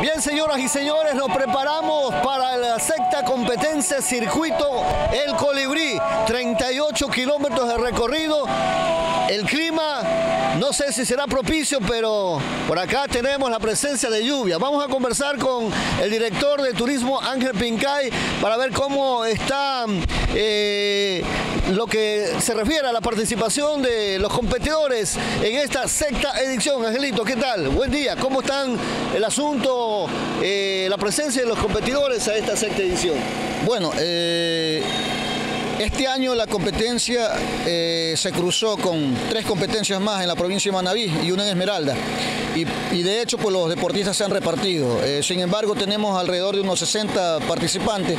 Bien, señoras y señores, nos preparamos para la sexta competencia circuito El Colibrí. 38 kilómetros de recorrido. El clima, no sé si será propicio, pero por acá tenemos la presencia de lluvia. Vamos a conversar con el director de turismo Ángel Pincay para ver cómo está eh, lo que se refiere a la participación de los competidores en esta sexta edición. Angelito, ¿qué tal? Buen día. ¿Cómo están el asunto, eh, la presencia de los competidores a esta sexta edición? Bueno, eh, este año la competencia eh, se cruzó con tres competencias más en la provincia de Manabí y una en Esmeralda. Y, de hecho, pues los deportistas se han repartido. Eh, sin embargo, tenemos alrededor de unos 60 participantes,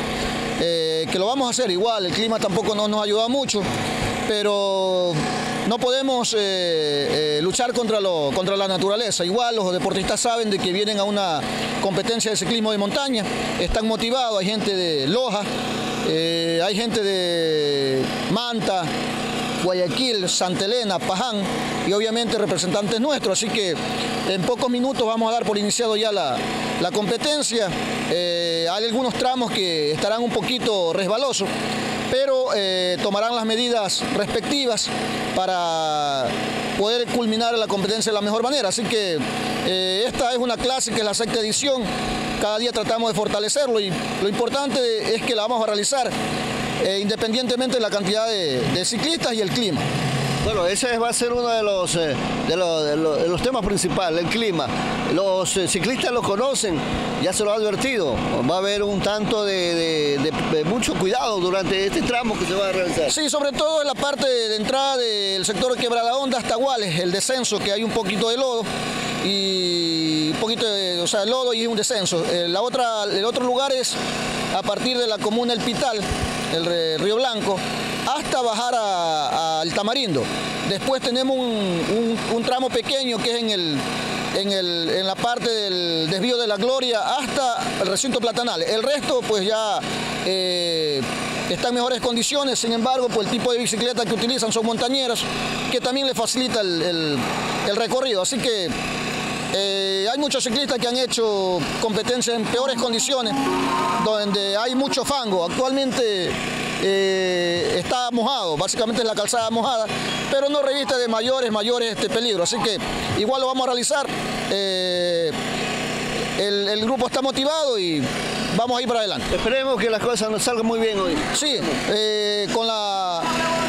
eh, que lo vamos a hacer igual. El clima tampoco no nos ayuda mucho, pero no podemos luchar contra, contra la naturaleza. Igual los deportistas saben de que vienen a una competencia de ciclismo de montaña, están motivados, hay gente de Loja, eh, hay gente de Manta, Guayaquil, Santa Elena, Paján y obviamente representantes nuestros. Así que en pocos minutos vamos a dar por iniciado ya la, competencia. Eh, hay algunos tramos que estarán un poquito resbalosos, pero eh, tomarán las medidas respectivas para poder culminar la competencia de la mejor manera. Así que esta es una que es la sexta edición cada día tratamos de fortalecerlo y lo importante es que la vamos a realizar eh, independientemente de la cantidad de, ciclistas y el clima. Bueno, ese va a ser uno de los, eh, de los, temas principales, el clima. Los eh, ciclistas lo conocen, ya se lo ha advertido. Va a haber un tanto de, mucho cuidado durante este tramo que se va a realizar. Sí, sobre todo en la parte de entrada del sector Quebrada Onda hasta Guales, el descenso, que hay un poquito de lodo y un poquito de o sea, lodo y un descenso. La otra, el otro lugar es a partir de la comuna El Pital, el Río Blanco, hasta bajar al Tamarindo. Después tenemos un, tramo pequeño que es en, el, en, la parte del desvío de la Gloria hasta el recinto platanal. El resto pues ya eh, está en mejores condiciones, sin embargo pues el tipo de bicicleta que utilizan son montañeras que también le facilita el recorrido. Así que eh, hay muchos ciclistas que han hecho competencias en peores condiciones, donde hay mucho fango. Actualmente eh, está mojado, básicamente es la calzada mojada, pero no reviste de mayores, mayores este peligro. Así que igual lo vamos a realizar. Eh, el, grupo está motivado y vamos a ir para adelante. Esperemos que las cosas nos salgan muy bien hoy. Sí, con la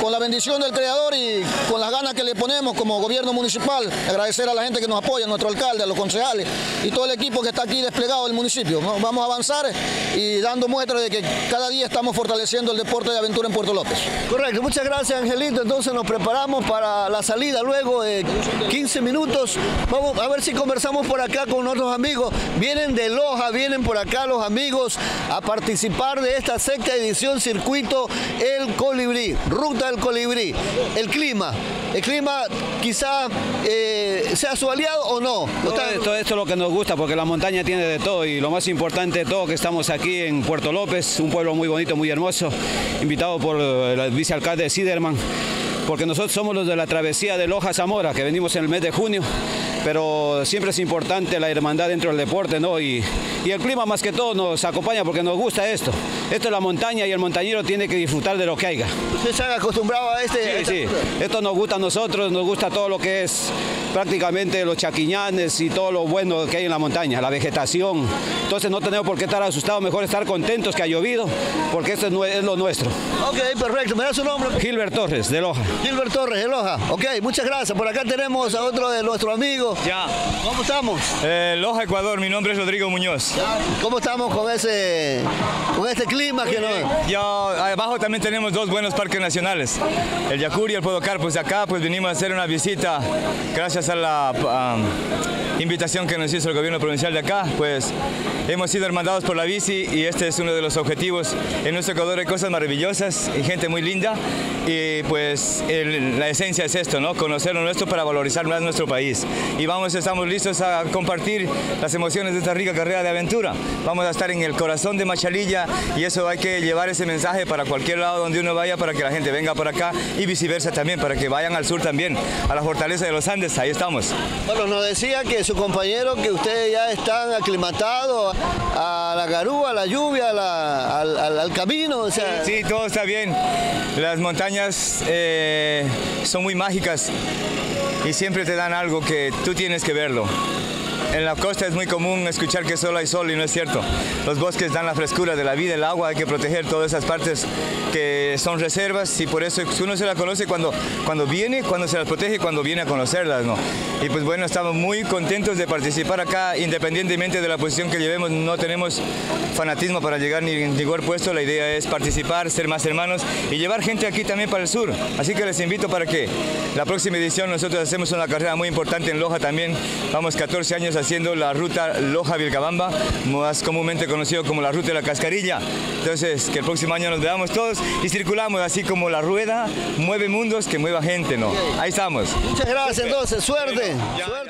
con la bendición del Creador y con las ganas que le ponemos como gobierno municipal, agradecer a la gente que nos apoya, a nuestro alcalde, a los concejales y todo el equipo que está aquí desplegado del municipio. Vamos a avanzar y dando muestras de que cada día estamos fortaleciendo el deporte de aventura en Puerto López. Correcto, muchas gracias Angelito. Entonces nos preparamos para la salida luego de 15 minutos. Vamos a ver si conversamos por acá con nuestros amigos. Vienen de Loja, vienen por acá los amigos a participar de esta sexta edición circuito El Colibrí, ruta el colibrí. El clima, el clima quizá eh, sea su aliado o no. Todo, esto es lo que nos gusta porque la montaña tiene de todo y lo más importante de todo que estamos aquí en Puerto López, un pueblo muy bonito, muy hermoso, invitado por el vicealcalde Siderman porque nosotros somos los de la travesía de Loja Zamora, que venimos en el mes de junio, pero siempre es importante la hermandad dentro del deporte, ¿no? Y, y el clima más que todo nos acompaña porque nos gusta esto. Esto es la montaña y el montañero tiene que disfrutar de lo que haya. ¿Usted se ha acostumbrado a este? Sí, sí. Esto nos gusta a nosotros, nos gusta todo lo que es prácticamente los chaquiñanes y todo lo bueno que hay en la montaña, la vegetación. Entonces no tenemos por qué estar asustados, mejor estar contentos que ha llovido, porque esto es lo nuestro. Ok, perfecto. ¿Me da su nombre? Gilbert Torres, de Loja. Gilbert Torres, de Loja. Ok, muchas gracias. Por acá tenemos a otro de nuestros amigos. Ya. ¿Cómo estamos? Eh, Loja, Ecuador. Mi nombre es Rodrigo Muñoz. ¿Cómo estamos con ese, con este clima que no? Ya, abajo también tenemos dos buenos parques nacionales, el Yacuri y el Podocar. Pues acá pues venimos a hacer una visita gracias a la invitación que nos hizo el gobierno provincial de acá, pues hemos sido hermandados por la bici y este es uno de los objetivos. En nuestro Ecuador hay cosas maravillosas y gente muy linda y pues la esencia es esto, ¿no? Conocer lo nuestro para valorizar más nuestro país. Y vamos, estamos listos a compartir las emociones de esta rica carrera de aventura. Vamos a estar en el corazón de Machalilla y eso hay que llevar ese mensaje para cualquier lado donde uno vaya para que la gente venga por acá y viceversa también, para que vayan al sur también, a la fortaleza de los Andes, ahí estamos. Bueno, nos decía que su compañero, que ustedes ya están aclimatados a la garúa, a la lluvia, al, camino. O sea... Sí, todo está bien. Las montañas eh, son muy mágicas y siempre te dan algo que tú tienes que verlo. En la costa es muy común escuchar que solo hay sol y no es cierto. Los bosques dan la frescura de la vida, el agua, hay que proteger todas esas partes que son reservas y por eso uno se las conoce cuando, cuando viene, cuando se las protege, cuando viene a conocerlas. ¿no? Y pues bueno, estamos muy contentos de participar acá, independientemente de la posición que llevemos, no tenemos fanatismo para llegar ni ningún puesto, la idea es participar, ser más hermanos y llevar gente aquí también para el sur. Así que les invito para que la próxima edición nosotros hacemos una carrera muy importante en Loja también, vamos 14 años haciendo la ruta Loja-Vilcabamba, más comúnmente conocido como la ruta de la Cascarilla. Entonces, que el próximo año nos veamos todos y circulamos así como la rueda mueve mundos, que mueva gente, ¿no? Ahí estamos. Muchas gracias entonces, suerte. suerte.